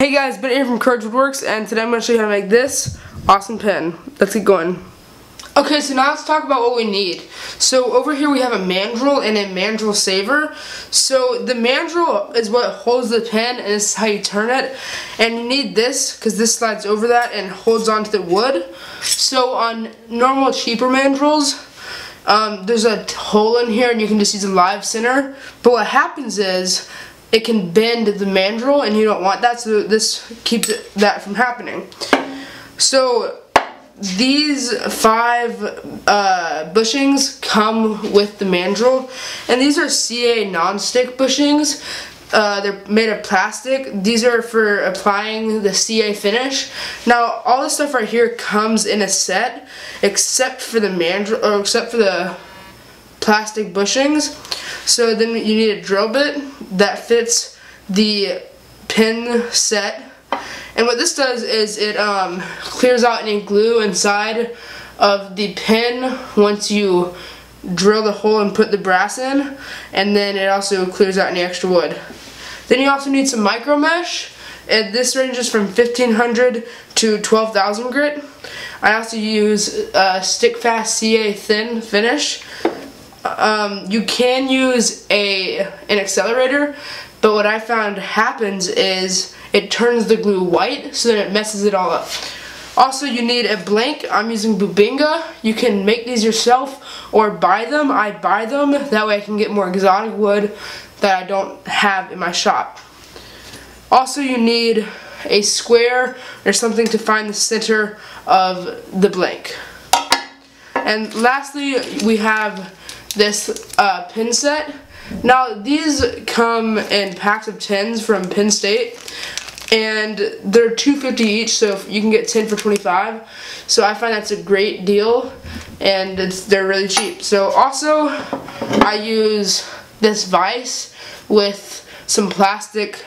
Hey guys, Ben here from Courage Woodworks, and today I'm going to show you how to make this awesome pen. Let's get going. Okay, so now let's talk about what we need. So over here we have a mandrel and a mandrel saver. So the mandrel is what holds the pen, and this is how you turn it. And you need this, because this slides over that and holds onto the wood. So on normal, cheaper mandrels, um, there's a hole in here, and you can just use a live center. But what happens is, it can bend the mandrel and you don't want that so this keeps it, that from happening. So these five uh, bushings come with the mandrel and these are CA non-stick bushings. Uh, they're made of plastic. These are for applying the CA finish. Now all the stuff right here comes in a set except for the mandrel or except for the plastic bushings. So then you need a drill bit that fits the pin set. And what this does is it um, clears out any glue inside of the pin once you drill the hole and put the brass in. And then it also clears out any extra wood. Then you also need some micro mesh. And this ranges from 1500 to 12,000 grit. I also use a Stick Fast CA thin finish um, you can use a an accelerator, but what I found happens is it turns the glue white, so then it messes it all up. Also, you need a blank. I'm using Bubinga. You can make these yourself or buy them. I buy them. That way I can get more exotic wood that I don't have in my shop. Also, you need a square or something to find the center of the blank. And lastly, we have this uh, pin set. Now these come in packs of 10s from Penn State and they're 250 each so you can get 10 for 25 so I find that's a great deal and they're really cheap. So also I use this vise with some plastic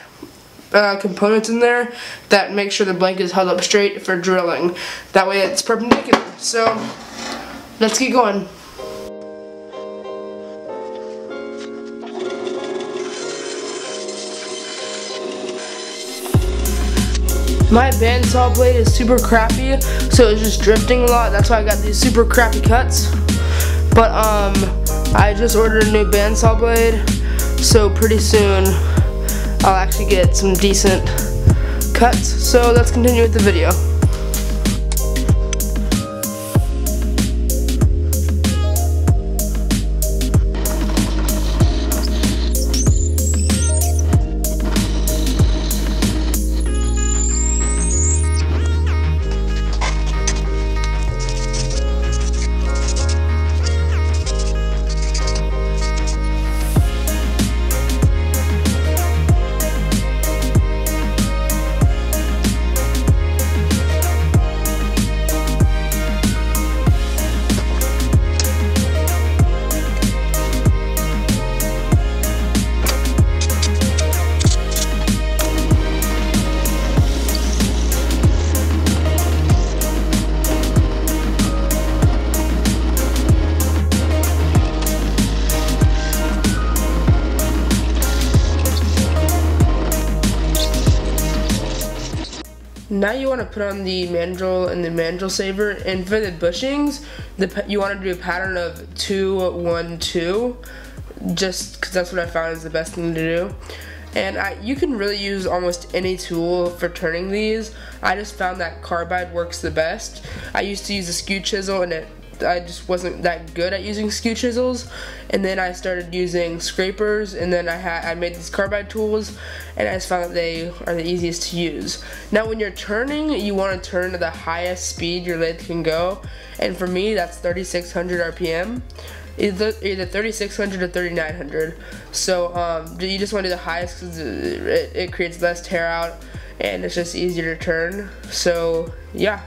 uh, components in there that make sure the blanket is held up straight for drilling. That way it's perpendicular. So let's get going My bandsaw blade is super crappy, so it's just drifting a lot. That's why I got these super crappy cuts. But um, I just ordered a new bandsaw blade, so pretty soon I'll actually get some decent cuts. So let's continue with the video. Now you want to put on the mandrel and the mandrel saver, and for the bushings, the you want to do a pattern of two, one, two, just because that's what I found is the best thing to do. And I, you can really use almost any tool for turning these. I just found that carbide works the best. I used to use a skew chisel and it I just wasn't that good at using skew chisels. And then I started using scrapers and then I had I made these carbide tools and I just found that they are the easiest to use. Now when you're turning you want to turn to the highest speed your lathe can go. And for me that's 3600 RPM either, either 3600 or 3900 so um, you just want to do the highest because it, it creates less tear out and it's just easier to turn. So yeah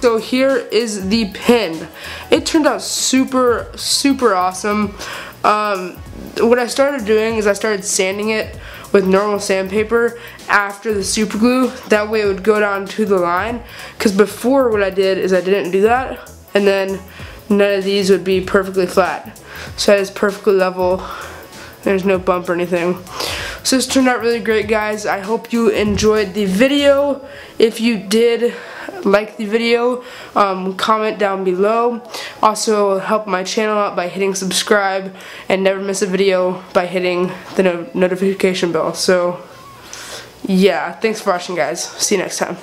so here is the pin. It turned out super, super awesome. Um, what I started doing is I started sanding it with normal sandpaper after the super glue. That way it would go down to the line. Because before what I did is I didn't do that. And then none of these would be perfectly flat. So it is perfectly level. There's no bump or anything. So this turned out really great guys. I hope you enjoyed the video. If you did, like the video, um, comment down below. Also help my channel out by hitting subscribe and never miss a video by hitting the no notification bell. So yeah, thanks for watching guys. See you next time.